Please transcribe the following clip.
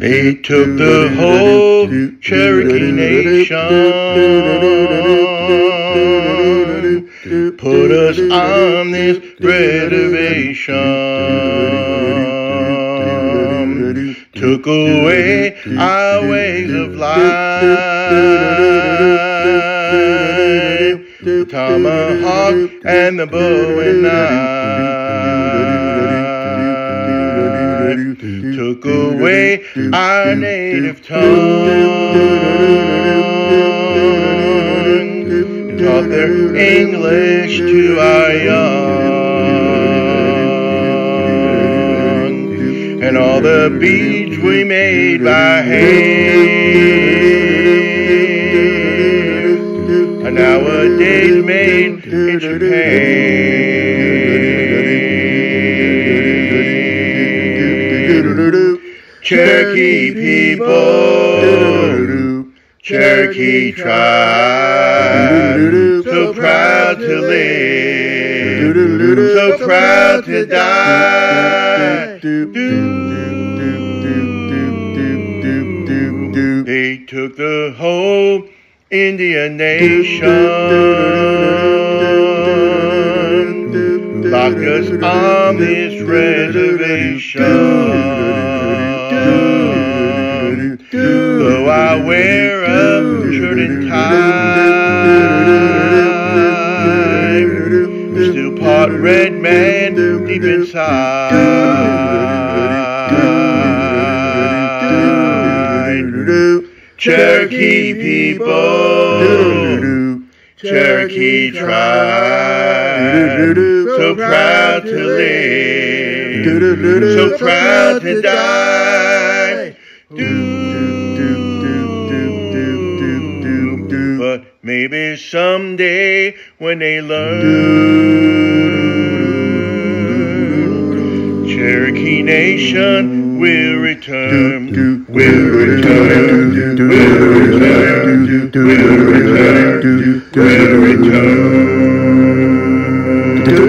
They took the whole Cherokee Nation, put us on this reservation, took away our ways of life, the tomahawk and the bow and knife, took away our native tongue, taught their English to our young, and all the beads we made by hand are nowadays made in Japan. Cherokee people, Cherokee tribe, so proud to live, so proud to die. They took the whole Indian nation, locked us on this reservation. Though I wear a shirt and tie, still part red man deep inside. Cherokee people, Cherokee tribe, so proud to live, so proud to die. But maybe someday when they learn, Cherokee Nation will return, will return, will return, will return, will return